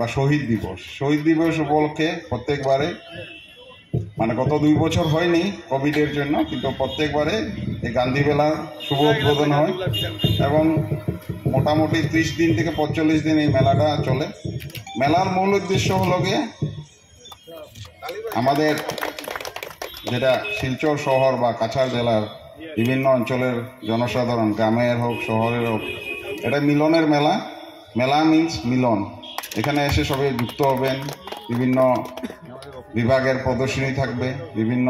বা শহীদ দিবস। শহীদ দিবস উপলক্ষে প্রত্যেকবারে মানে গত দুই বছর হয়নি কোভিডের জন্য, কিন্তু প্রত্যেকবারে এই গান্ধী মেলার শুভ উদ্বোধন হয় এবং মোটামুটি ত্রিশ দিন থেকে পঁয়তাল্লিশ দিন এই মেলাটা চলে। মেলার মূল উদ্দেশ্য হলো গিয়ে আমাদের যেটা শিলচর শহর বা কাছাড় জেলার বিভিন্ন অঞ্চলের জনসাধারণ, গ্রামের হোক, শহরের হোক, এটা মিলনের মেলা। মেলা মিন্স মিলন। এখানে এসে সবাই যুক্ত হবেন। বিভিন্ন বিভাগের প্রদর্শনী থাকবে, বিভিন্ন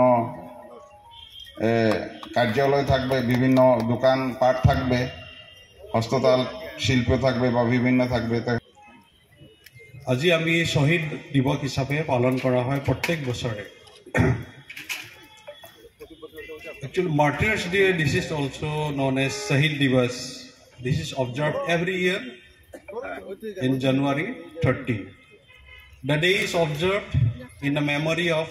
কার্যালয় থাকবে, বিভিন্ন দোকান পাট থাকবে, হস্ততাল শিল্প থাকবে বা বিভিন্ন থাকবে। আজি আমি শ্বহীদ দিৱস হিচাপে পালন কৰা হয় প্ৰত্যেক বছৰে। Actually martyrs day this is also' known as Shahid Diwas this is observe every year in January thirty the day is observe in the memory of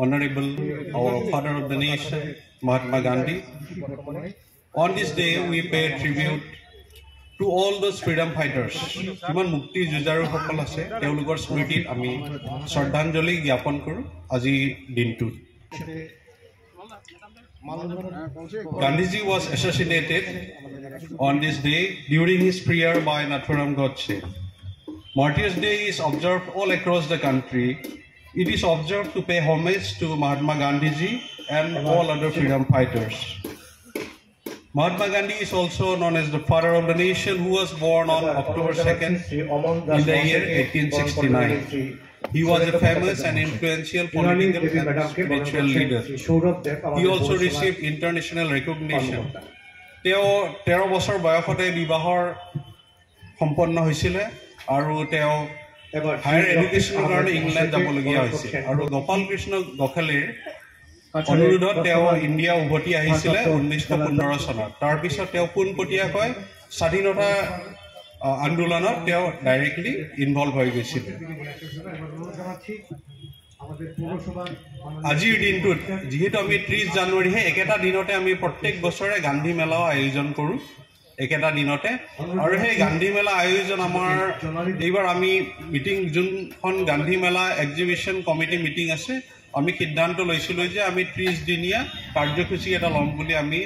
honorable our father of the nation mahatma gandhi. On this day we pay tribute all those freedom fighters কিমান মুক্তি যুঁজাৰুসকল আছে তেওঁলোকৰ স্মৃতিত আমি শ্ৰদ্ধাঞ্জলি জ্ঞাপন কৰোঁ আজিৰ দিনটোত। Gandhiji was assassinated on this day during his prayer by Nathuram Godse. Martyrs' Day is observed all across the country. It is observed to pay homage to Mahatma Gandhiji and all other freedom fighters. Mahatma Gandhi is also known as the father of the nation who was born on October 2nd in the year 1869. He was a famous and influential political and spiritual leader. He also received international recognition. তেওঁ তেৰ বছৰ বয়সতে বিবাহৰ সম্পন্ন হৈছিলে আৰু তেওঁ higher এডুকেশ্যনৰ কাৰণে ইংলেণ্ড যাবলগীয়া হৈছিল। আৰু গোপাল কৃষ্ণ গোখলেৰ অনুৰোধত তেওঁ ইণ্ডিয়া উভতি আহিছিলে ঊনৈছশ পোন্ধৰ চনত। তাৰপিছত তেওঁ পোনপটীয়াকৈ স্বাধীনতা আন্দোলনত তেওঁ ডাইৰেক্টলি ইনভলভ হৈ গৈছিলে। আজিৰ দিনটোত যিহেতু আমি ত্ৰিছ জানুৱাৰীহে একেটা দিনতে আমি প্ৰত্যেক বছৰে গান্ধী মেলাও আয়োজন কৰোঁ একেটা দিনতে। আৰু সেই গান্ধী মেলা আয়োজন আমাৰ এইবাৰ আমি মিটিং যোনখন Gandhi Mela exhibition committee meeting আছে আমি সিদ্ধান্ত লৈছিলোঁ যে আমি ত্ৰিছদিনীয়া কাৰ্যসূচী এটা ল'ম বুলি আমি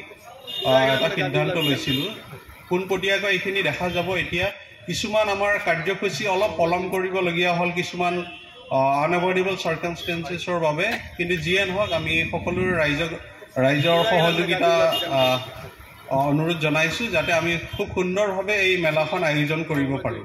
এটা সিদ্ধান্ত লৈছিলোঁ। পোনপটীয়াকৈ এইখিনি দেখা যাব এতিয়া। কিছুমান আমাৰ কাৰ্যসূচী অলপ পলম কৰিবলগীয়া হ'ল কিছুমান আনএভইডেবল চাৰ্কামষ্টেঞ্চেছৰ বাবে। কিন্তু যিয়ে নহওক আমি সকলোৰে ৰাইজক ৰাইজৰ সহযোগিতা অনুৰোধ জনাইছোঁ যাতে আমি খুব সুন্দৰভাৱে এই মেলাখন আয়োজন কৰিব পাৰোঁ।